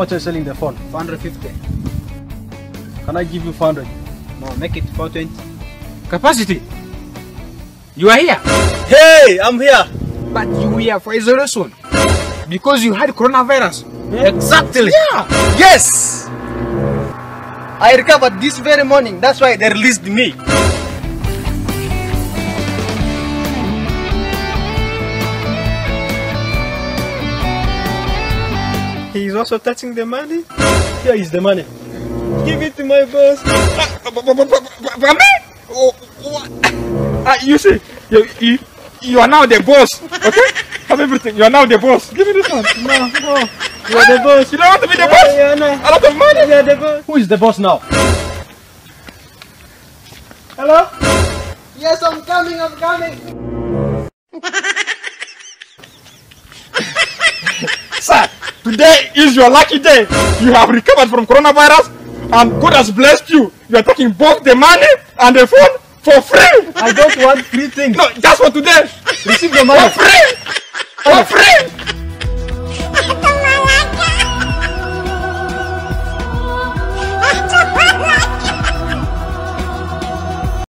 much are you selling the phone? 450. Can I give you 400? No, make it 420. Capacity. You are here, Hey, I'm here. but you were for isolation because you had coronavirus. Exactly. Yeah. Yes. I recovered this very morning. That's why they released me. He's also touching the money. Here is the money. Give it to my boss. But? Oh. Ah, you see, you, you, you are now the boss. Okay? Have everything. You are now the boss. Give me this one. No, no. You're the boss. You don't want to be the boss? Yeah, no. A lot of money. You're the boss. Who is the boss now? Hello? Yes, I'm coming, I'm coming. Sir, today is your lucky day. You have recovered from coronavirus and God has blessed you. You are taking both the money and the phone for free. I don't want free things. No, just for today. Receive the For money. free. For free.